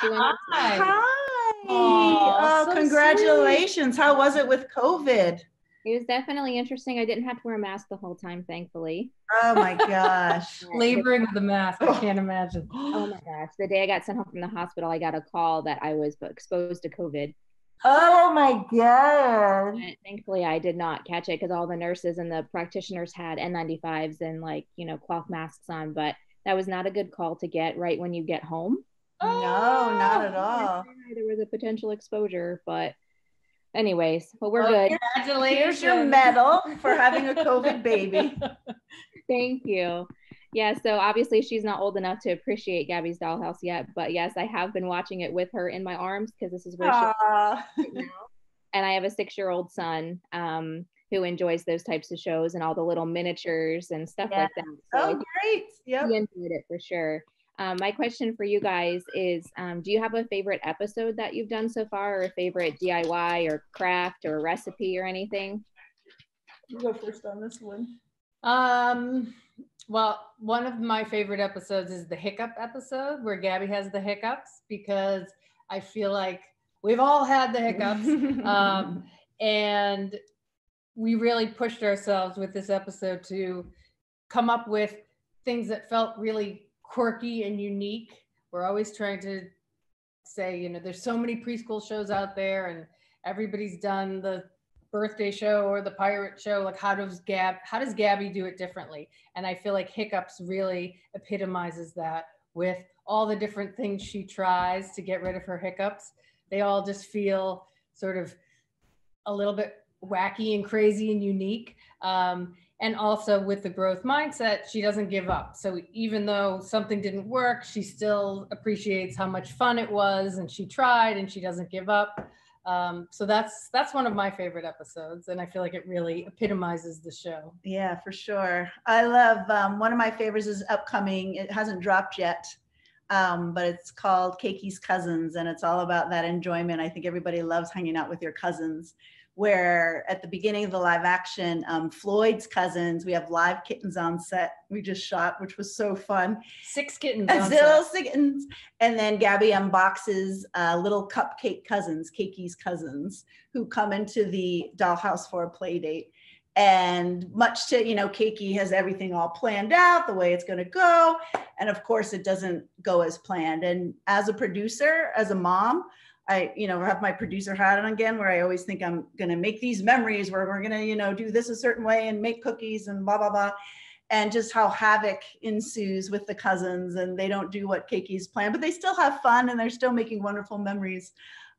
doing? Hi. Hi. Aw, oh, so congratulations. How was it with COVID? It was definitely interesting. I didn't have to wear a mask the whole time, thankfully. Oh my gosh. Laboring with the mask. I can't imagine. Oh my gosh. The day I got sent home from the hospital, I got a call that I was exposed to COVID. Oh my god. And thankfully, I did not catch it because all the nurses and the practitioners had N95s and like, you know, cloth masks on. But that was not a good call to get right when you get home. No, not at all. There was a potential exposure, but anyways, but we're Well, good. Congratulations. Here's your medal for having a COVID baby. Thank you. Yeah, so obviously she's not old enough to appreciate Gabby's dollhouse yet, but yes, I have been watching it with her in my arms because this is where she is right now. And I have a six-year-old son um, who enjoys those types of shows and all the little miniatures and stuff Yeah. like that. So Oh, great. Yep. he enjoyed it for sure. Um, my question for you guys is: um, Do you have a favorite episode that you've done so far, or a favorite DIY or craft or recipe or anything? You go first on this one. Um, well, one of my favorite episodes is the hiccup episode where Gabby has the hiccups because I feel like we've all had the hiccups. um, and we really pushed ourselves with this episode to come up with things that felt really quirky and unique. We're always trying to say, you know, there's so many preschool shows out there and everybody's done the birthday show or the pirate show. Like how does Gab, how does Gabby do it differently? And I feel like Hiccups really epitomizes that with all the different things she tries to get rid of her hiccups. They all just feel sort of a little bit wacky and crazy and unique. Um, and also with the growth mindset, she doesn't give up. So even though something didn't work, she still appreciates how much fun it was and she tried and she doesn't give up. Um, so that's that's one of my favorite episodes, and I feel like it really epitomizes the show. Yeah, for sure. I love um, one of my favorites is upcoming. It hasn't dropped yet, um, but it's called Cakey's Cousins, and it's all about that enjoyment. I think everybody loves hanging out with your cousins. Where at the beginning of the live action, um, Floyd's cousins, we have live kittens on set. We just shot, which was so fun. Six kittens. on Little set. kittens. And then Gabby unboxes uh, little cupcake cousins, Cakey's cousins, who come into the dollhouse for a play date. And much to, you know, Cakey has everything all planned out, the way it's going to go. And of course, it doesn't go as planned. And as a producer, as a mom, I, you know, have my producer hat on again, where I always think I'm going to make these memories where we're going to, you know, do this a certain way and make cookies and blah, blah, blah. And just how havoc ensues with the cousins and they don't do what Cakey's planned, but they still have fun and they're still making wonderful memories.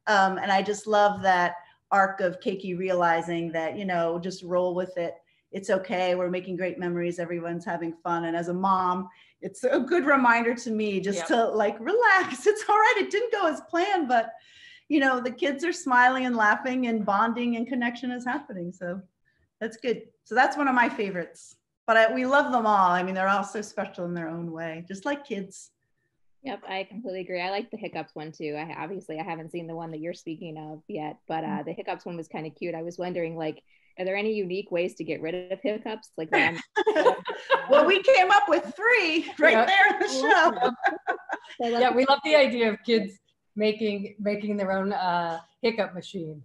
Um, and I just love that arc of Cakey realizing that, you know, just roll with it. It's okay. We're making great memories. Everyone's having fun. And as a mom, it's a good reminder to me just Yep. to like relax. It's all right. It didn't go as planned, but you know, the kids are smiling and laughing and bonding and connection is happening. So that's good. So that's one of my favorites. But I, we love them all. I mean, they're all so special in their own way, just like kids. Yep, I completely agree. I like the hiccups one too. I obviously I haven't seen the one that you're speaking of yet, but uh, the hiccups one was kind of cute. I was wondering, like, are there any unique ways to get rid of hiccups? Like, um, well, we came up with three right Yeah. there in the show. Yeah, we love the idea of kids making making their own uh, hiccup machine.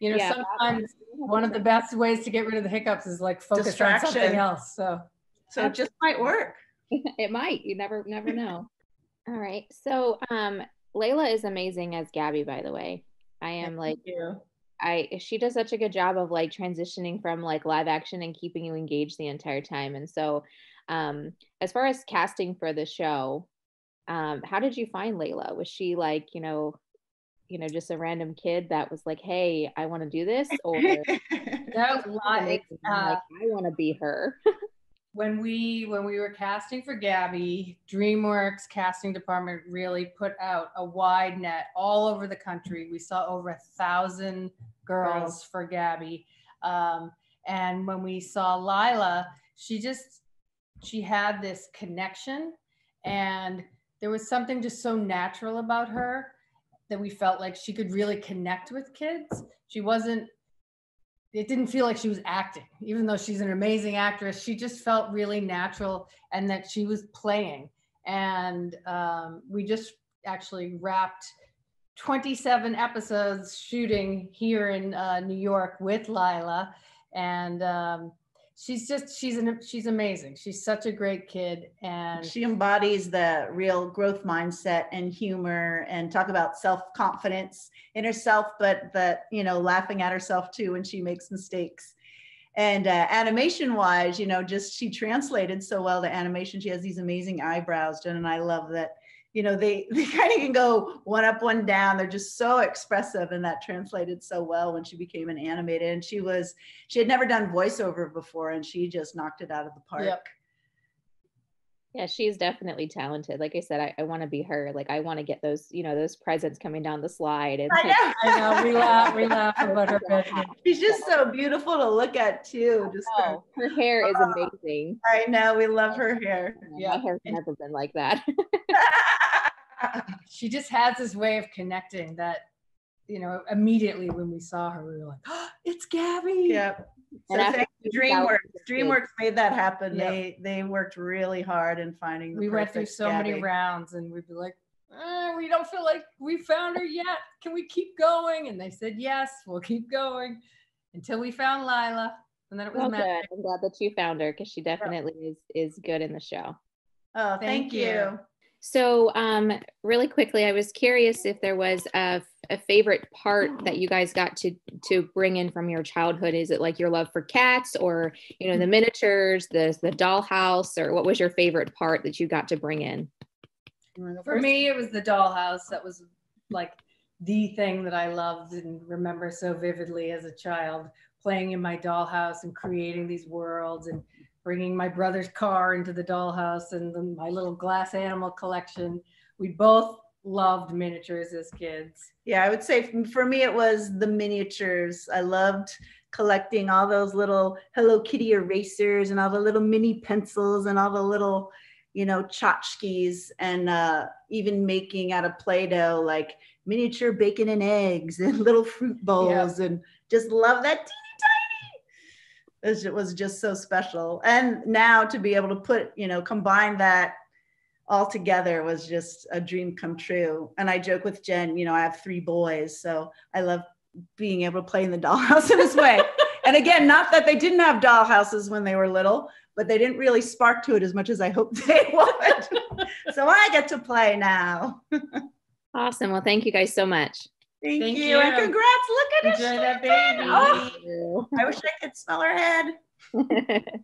You know, Yeah, sometimes one of the best ways to get rid of the hiccups is like focus on something else. So So it just might work. it might. You never never know. All right. So um Laila is amazing as Gabby, by the way. I am like you. I she does such a good job of like transitioning from like live action and keeping you engaged the entire time. And so um as far as casting for the show, um, how did you find Laila? Was she like, you know, you know, just a random kid that was like, Hey, I want to do this or no, like, uh, like I want to be her. when we when we were casting for Gabby, DreamWorks casting department really put out a wide net all over the country. We saw over a thousand girls Girls. for Gabby, um, and when we saw Lila, she just she had this connection, and there was something just so natural about her that we felt like she could really connect with kids. She wasn't it didn't feel like she was acting, even though she's an amazing actress. She just felt really natural and that she was playing. And um, we just actually wrapped 27 episodes shooting here in uh, New York with Lila, and um, she's just she's an she's amazing. She's such a great kid, and she embodies the real growth mindset and humor, and talk about self confidence in herself, but that you know laughing at herself too when she makes mistakes. And uh, animation wise, you know, just she translated so well to animation. She has these amazing eyebrows, Jen, and I love that you know they they kind of can go one up one down. They're just so expressive and that translated so well when she became an animated. And she was she had never done voiceover before and she just knocked it out of the park. Yep. yeah she's definitely talented. Like i said i, I want to be her. Like i want to get those you know those presents coming down the slide. And I know, I know. we laugh we laugh about her she's just so beautiful to look at too. Just her, her hair is oh. amazing. I know. We love her hair. Yeah my hair's never been like that she just has this way of connecting that you know immediately when we saw her we were like oh, it's gabby yep so DreamWorks. DreamWorks made that happen. Yep. They they worked really hard in finding. we went through so Gabby. many rounds, and we'd be like, eh, "We don't feel like we found her yet. Can we keep going?" And they said, "Yes, we'll keep going until we found Lila." And then it was well, good. I'm glad that you found her because she definitely is is good in the show. Oh, thank, thank you. you. So, um, really quickly, I was curious if there was a, a, favorite part that you guys got to to bring in from your childhood. Is it like your love for cats, or you know, the miniatures, the the dollhouse, or what was your favorite part that you got to bring in? For me, it was the dollhouse. That was like the thing that I loved and remember so vividly as a child, playing in my dollhouse and creating these worlds and bringing my brother's car into the dollhouse and the, my little glass animal collection. We both loved miniatures as kids. Yeah, I would say for me, it was the miniatures. I loved collecting all those little Hello Kitty erasers and all the little mini pencils and all the little, you know, tchotchkes and uh, even making out of Play Doh like miniature bacon and eggs and little fruit bowls and just love that it was just so special. And now to be able to put, you know, combine that all together was just a dream come true. And I joke with Jen, you know, I have three boys, so I love being able to play in the dollhouse in this way. and again, not that they didn't have dollhouses when they were little, but they didn't really spark to it as much as I hoped they would. so I get to play now. awesome. Well, thank you guys so much. Thank, Thank you. you. And congrats. Look at Enjoy that baby. Oh, I wish I could smell her head.